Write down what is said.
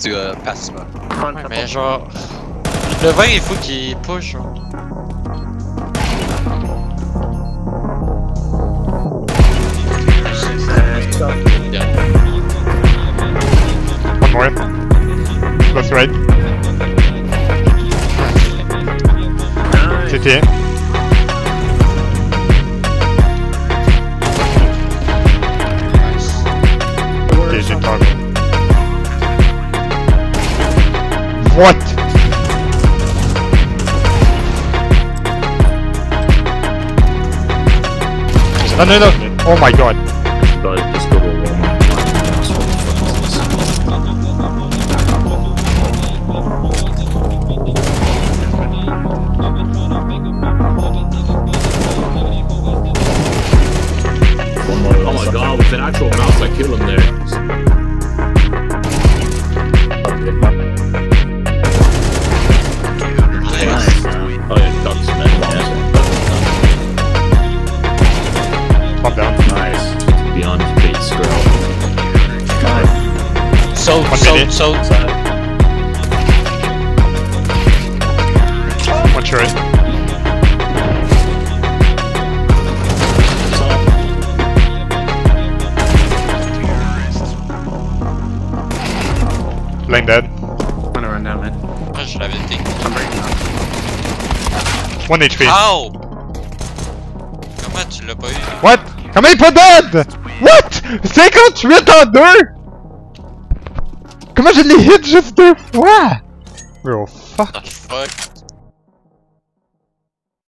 Tu euh, passes pas. Front, Ouais, top. mais genre. Le vin, il faut qu'il push, genre. One more. That's right. Nice. What? No, no, no. Oh my god. Oh my god, with an actual mouse, I killed him there. So, One so, minute. so. One turret. Lane dead. I'm gonna run down mid. Ah, je l'avais dit. I'm breaking up. One HP. Ow! Comment tu l'as pas eu? What? Comment il est pas dead? What? 58 en 2? Comment je l'ai hit juste deux fois? Bro, fuck. Ah, fuck.